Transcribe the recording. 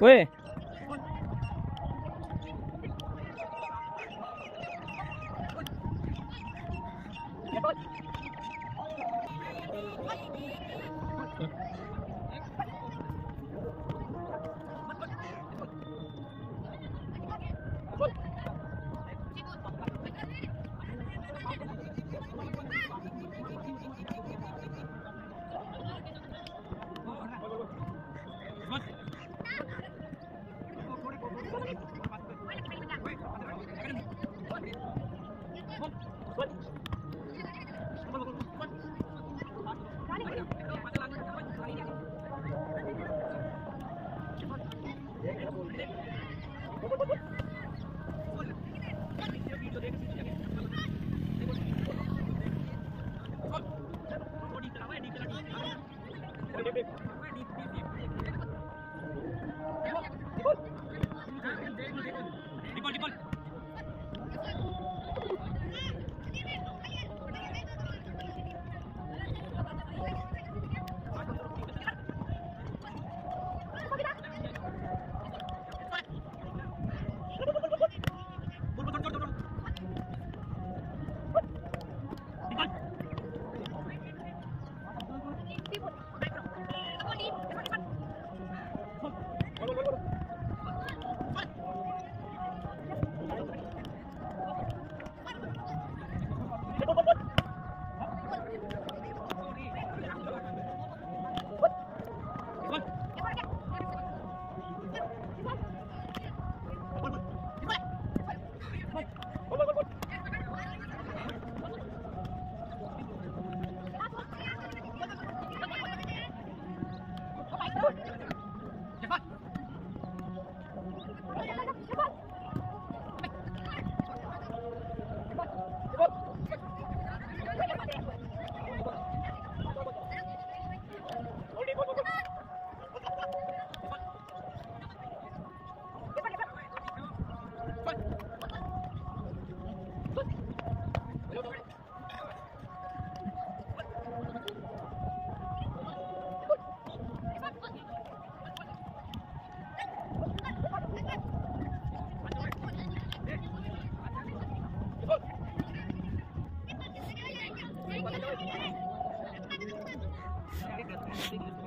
왜? Nicole, Nicole. come on, come on. Thank you.